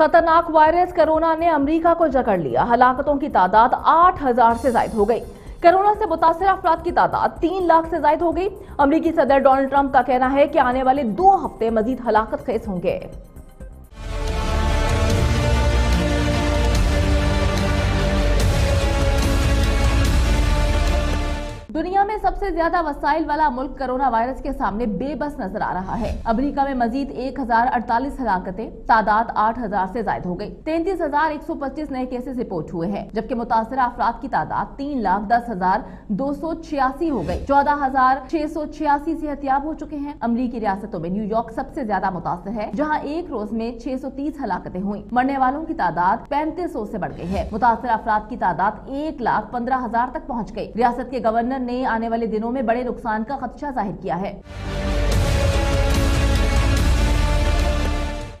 खतरनाक virus corona ने America को जकड़ लिया। हलाकतों की तादाद 8000 से ज़्यादा हो गई। कोरोना से मुतासर अफराद की तादाद तीन लाख से ज़्यादा हो गई। अमरीकी सदर डोनाल्ड ट्रंप का कहना है कि आने वाले दो हफ़्ते मजीद हलाकत खेस होंगे। दुनिया में सबसे ज़्यादा वसाइल वाला मुल्क कोरोना वायरस के सामने बेबस नज़र आ रहा है। अमरीका में मजीद एक हज़ार अड़तालीस हलाकतें, तादाद आठ हज़ार से ज़्यादा हो गई तैंतीस हज़ार एक सौ पच्चीस नए केसेस रिपोर्ट हुए हैं, जबकि मुतासर अफराद की तादाद तीन लाख दस हज़ार दो सौ छियासी हो गई चौदह हज़ार छह सौ छियासी सेहतियाब हो चुके हैं। अमरीकी रियासतों में न्यूयॉर्क सबसे ज़्यादा मुतासर है, जहाँ एक रोज में छह सौ तीस हलाकतें हुई। मरने वालों की तादाद पैंतीस सौ ऐसी बढ़ गई है। मुतासर अफराद की तादाद एक लाख पंद्रह हज़ार तक पहुँच गई रियासत के गवर्नर आने वाले दिनों में बड़े नुकसान का खदशा ज़ाहिर किया है।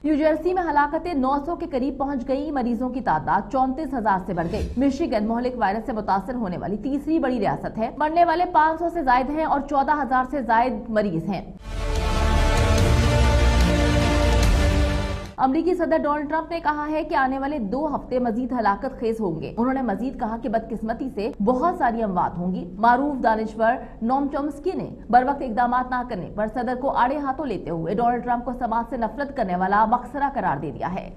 न्यूजर्सी में हलाकतें 900 के करीब पहुँच गई, मरीजों की तादाद चौंतीस हज़ार ऐसी बढ़ गई। मिशिगन मोहलिक वायरस से मुतासर होने वाली तीसरी बड़ी रियासत है। मरने वाले 500 से जायद हैं और 14000 से जायद मरीज़ हैं। अमरीकी सदर डोनाल्ड ट्रंप ने कहा है कि आने वाले दो हफ़्ते मजीद हलाकत खेज होंगे। उन्होंने मजीद कहा कि बदकिस्मती से बहुत सारी अमवात होंगी। मारूफ दानश्वर नोम चोम्सकी ने बर वक्त इकदाम न करने पर सदर को आड़े हाथों लेते हुए डोनाल्ड ट्रंप को समाज से नफरत करने वाला मकसरा करार दे दिया है।